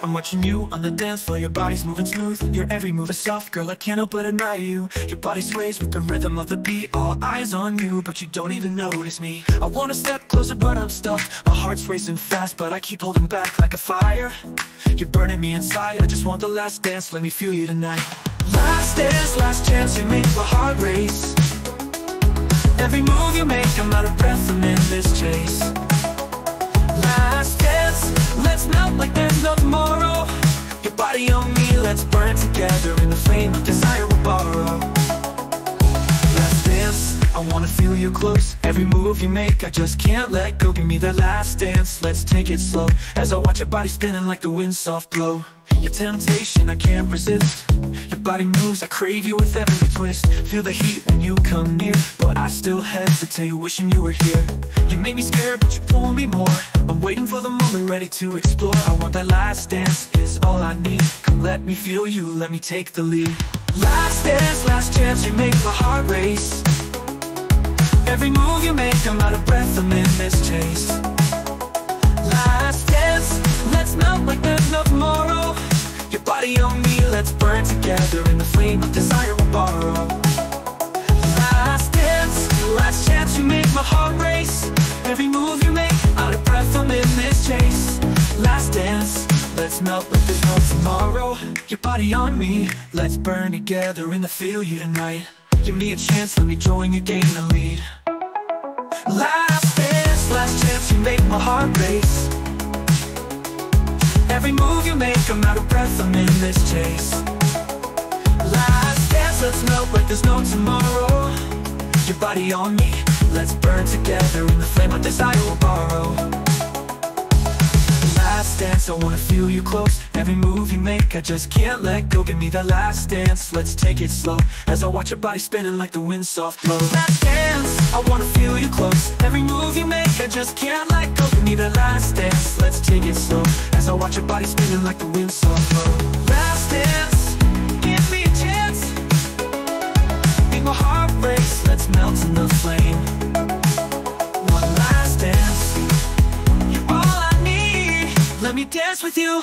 I'm watching you on the dance floor, your body's moving smooth. Your every move is soft, girl, I can't help but admire you. Your body sways with the rhythm of the beat. All eyes on you, but you don't even notice me. I wanna step closer, but I'm stuck. My heart's racing fast, but I keep holding back like a fire. You're burning me inside, I just want the last dance, let me feel you tonight. Last dance, last chance, you make my heart race. Every move you make, I'm out of breath, I'm in this chase let's burn together In the flame of desire we'll borrow. Last dance, I wanna feel you close. Every move you make, I just can't let go. Give me that last dance, let's take it slow. As I watch your body spinning like the wind soft blow Your temptation, I can't resist body moves, I crave you with every twist. Feel the heat when you come near But I still hesitate, wishing you were here. You make me scared, but you pull me more. I'm waiting for the moment, ready to explore. I want that last dance, is all I need. Come let me feel you, let me take the lead. Last dance, last chance, you make my heart race. Every move you make, I'm out of breath, I'm in this chase In the flame of desire we'll borrow. Last dance, last chance, you make my heart race. Every move you make, out of breath, I'm in this chase. Last dance, let's melt like there's no tomorrow. Your body on me, let's burn together in the feel you tonight. Give me a chance, let me join you, gain the lead. Last dance, last chance, you make my heart race. Every move you make, I'm out of breath, I'm in this chase there's no tomorrow. Your body on me, let's burn together In the flame of desire we'll borrow. Last dance, I wanna feel you close. Every move you make, I just can't let go. Give me that last dance, let's take it slow. As I watch your body spinning like the wind soft blow. Last dance, I wanna feel you close. Every move you make, I just can't let go. Give me that last dance, let's take it slow. As I watch your body spinning like the wind soft blow in One last dance, you're all I need. Let me dance with you